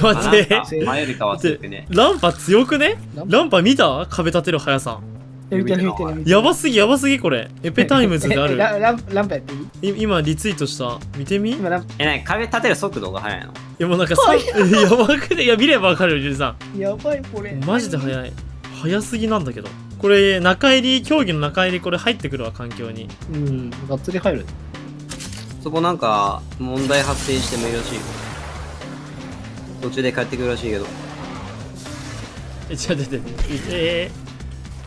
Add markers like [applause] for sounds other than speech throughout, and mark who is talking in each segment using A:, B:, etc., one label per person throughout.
A: ちょっと待って
B: 前よりかは強くね。
A: ランパ強くね？
C: ランパ。
A: 見た？壁立てる速さ。
C: 見てる見てる見てる。
A: やばすぎやばすぎこれ。エペタイムズがある。
C: ランランプやっていい
A: い今リツイートした？見てみ？い
C: 今ラン
B: え、なに壁立てる速度が速いの？
A: やもうなんかさやばくね？いや見ればわかるよジュンさ
C: プやばいこれ。
A: んマジで速い。速すぎなんだけど。これ中入り競技の中入りこれ入ってくるわ環境に。
C: うんがっつり入る。
B: そこなんか問題発生してもいいらしいよ。途中で帰ってくるらしいけど。
A: えちょっと待って。え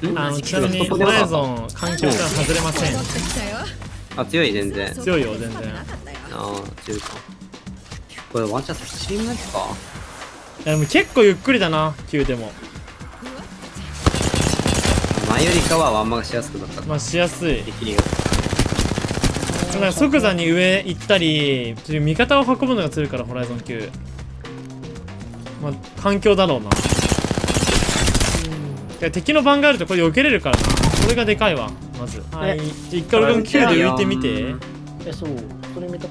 B: ん
A: ー、あのちなみにホライゾン環境から外れません。
B: あ、強い全然。
A: 強いよ全然。
B: ああ、強いか。これワンチャンスチームやつか
A: いやでも結構ゆっくりだな9でも。
B: 前よりかはワンマがしやすくなった。
A: まあしやすい。
B: できるよ。
A: だから即座に上行ったりちょ味方を運ぶのが強いからホライゾン9まあ環境だろうな。いや敵の番があるとこれ避けれるからな。それがでかいわまず。はい。一回俺も9で浮いてみて。
C: えそう。それ見と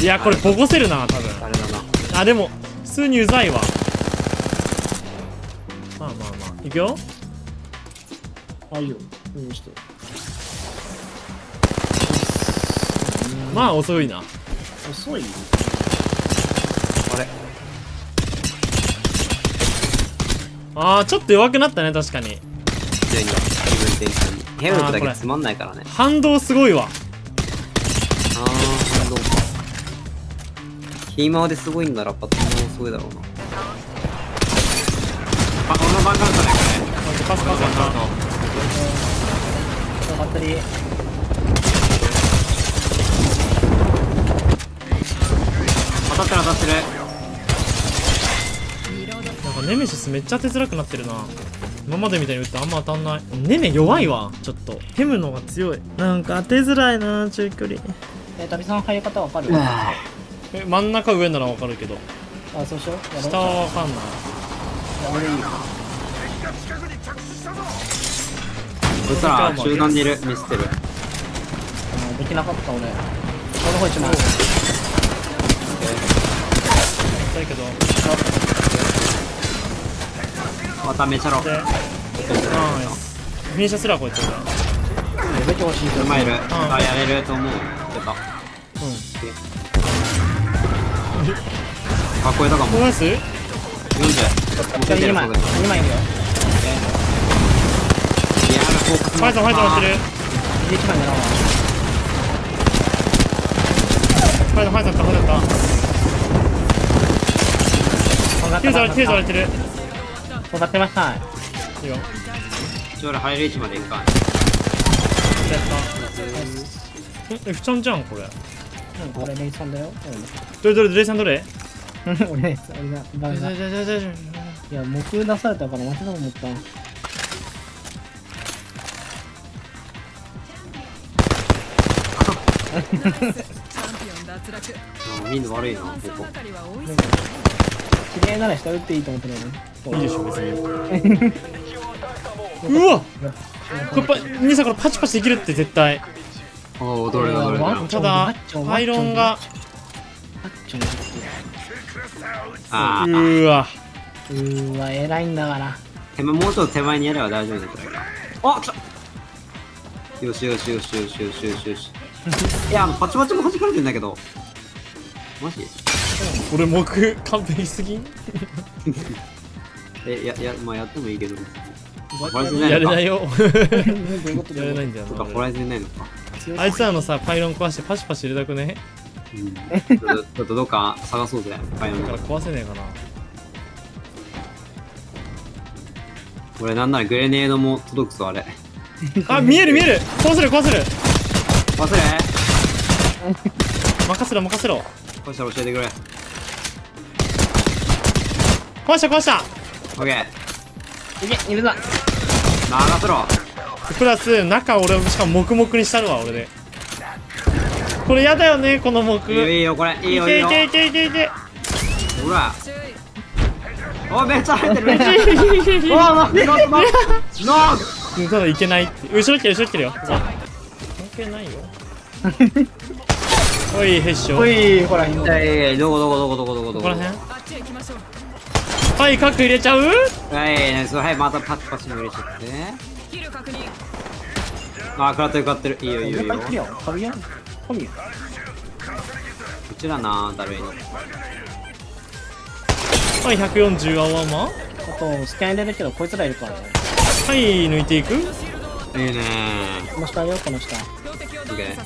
A: いやこれボコせるな多分。
B: あれだな。
A: あでも普通にうざいわ。まあまあまあ。いくよ。
C: あいいよ見して
A: まあ遅いな。
C: 遅い？
B: あれ
A: あーちょっと弱くなったね確かに
B: 強いんだ。気分転換に。ヘルプだけつまんないからね。
A: 反動すごいわ
B: ああ、反動か。キーマーですごいんならパットもすごいだろうな。あ、この番があるからね、
A: パスパスやな
C: バッテリー
B: 当たってる当たってる。
A: ネメシスめっちゃ当てづらくなってるな。今までみたいに打ってあんま当たんない。ネメ弱いわ。ちょっと。ヘムのが強い。なんか当てづらいな中距離。
C: え旅さん入り方わかる？
A: え真ん中上ならわかるけど。
C: あそうしよう。
A: 下はわかんない。
C: 俺いいよ
B: こいつら中段にいる。ミスってる。
C: あのできなかった俺。俺の方一枚
A: だけど
B: まためちゃろ。
A: でナイスフィすらこいつ俺
C: めっちゃ欲しいけど
B: 前いる。あ、やれると思う。出た。
A: うん
B: かっこえたかも。
A: こナイス
B: 40。もう出て
C: 2枚
B: るそうです。
C: 2枚いるよ
B: リアルフォーカス
A: ファイトファイト乗ってる
C: 1枚狙おう
A: ファイトファイトだったファイトだったテーザーテーザーれてる
C: 分かってました。
A: いいよ。
B: 一応俺入る位置まで行かん。
A: やったえ F ちゃんじゃんこれ。
C: うんこれレイさんだよ。
A: どれどれどれさんどれ？[laughs]
C: うん俺ね俺がダメだ。いや木出されたから待ちだと思った [laughs]
B: うんみんな悪いな、ここ。
C: 綺麗なら下打っていいと思ってるの？
A: いいでしょ別に。うわこれパ兄さんこれパチパチできるって絶対。
B: おお、どれだどれだ。
A: ただパイロンが
B: ああ、
A: うーわ。
C: うーわ偉いんだから。
B: 手前もうちょっと手前にやれば大丈夫だから。あ、来た。よしよしよしよしよしよしよし。[laughs] いや、パチパチも弾かれてんだけど。マジ？
A: 俺木完璧すぎん？[laughs]
B: え、や、や、まあやってもいいけど。ホライズンいないのか？
A: やれないよ [laughs] やれないんだよ
B: ホライズンいないのか。
A: 俺あいつらのさパイロン壊してパチパチ入れたくね
B: うん。ちょっとどっか探そうぜ。パイオン
A: だから壊せねえかな
B: 俺なんならグレネードも届くぞ、あれ。
A: あ見える見える壊せる壊せる
B: 忘れ
A: 任せろ任せろ
B: こうしたら教えてくれ。
A: 壊した壊した
B: オッケー。
C: いけいるぞ
B: 任せろ。
A: プラス中俺しかも黙々にしたるわ俺でこれやだよねこの木
B: いいよいいよ、これ。いいよいいよ。
A: いけいけいけいけいけ
B: ほら。おめっちゃ入ってるめっちゃ入ってる。おー、ノックノックノックノック
A: ただいけないって後ろ来てる後ろ来てるよ関係ないよ。[laughs] おいへっしょ
C: おいほらひん
B: えいどこどこどこどこどこ。どこ
A: ここら辺。はい核入れちゃう？
B: はいナイスはいまたパチパチに入れちゃってあ食らってる食らってる。いいよいいよいいよ。
C: やっぱりよ神や神や
B: うちらなだるいの。
A: はい140青山。
C: あとスキャン入れるけどこいつらいるからね。
A: はい抜いていく
B: いいね。
C: この下よこの下。
B: オッケー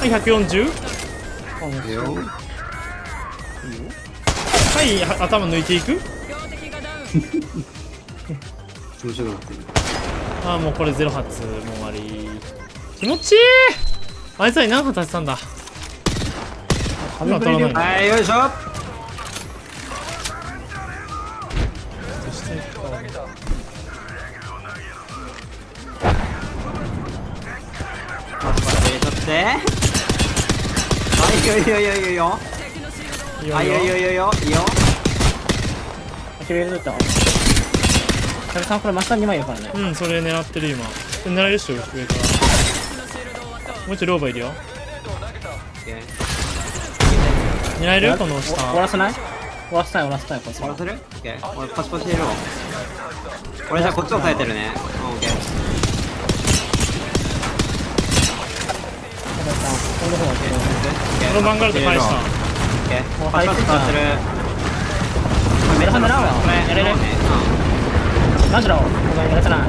A: はい140
C: この下。
B: いいよ。
A: はいは頭抜いていく。
B: 気持ちよくなってる
A: ああもうこれゼロ発もう終わり。気持ちいい。あいつらに何発当てたんだ。
C: 神ぶりで
A: 当たらない。
B: はいよいしょはいいいよいいよ。いいよいいよ
A: いいよ
B: はいいいよいいよ。いいよいいよ。
C: 諦めるとタビさんこれ真下2枚いるからね。
A: うんそれ狙ってる今。狙えるっしょ上から。もう一度ローバーいるよ。狙える？この
C: お終わ
A: 下
C: らせない？終わらせたい終わらせたいこ
B: 終わらせる？オッケー。俺パチパチ入れるわ俺じゃあこっち押さえてるね。うんオッケー。
C: タビさんこの方がいける
A: このバンガルド返した。
B: オッケー。パチパチ使ってる。
C: メルハン狙うわ。
B: これ
C: やれる
B: ね
C: マジだごめんやれてない。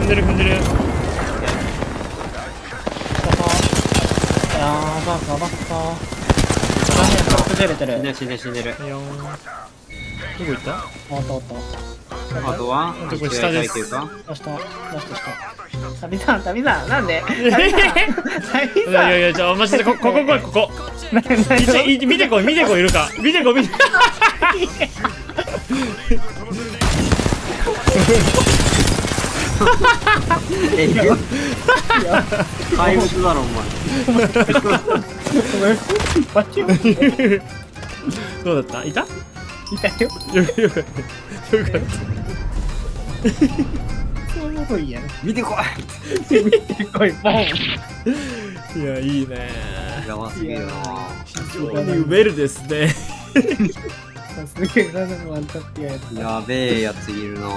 A: 踏んでる踏んでる
C: やばかばっか崩れてる
B: うん死んでる死んでる死んでる
A: いいよどこ行った
C: おっとおっと
B: あとは
A: 下です
B: っていうか
C: ラストラスト下旅さん旅さんなんで旅さん旅
A: いやいやいやじゃあマジでこここここ一応い見てこい見てこいいるか見てこい見て [laughs]
B: く怪物だろお前。
A: どうだった？いた？よ
C: いたよ。
A: よかったよかった
C: すごいやん
B: 見てこ
C: すごいボン。
A: いやいいね。
B: いやばすぎるな。
A: 非常にウェルですね。
C: すげえワンタップやつ
B: やべえやついるな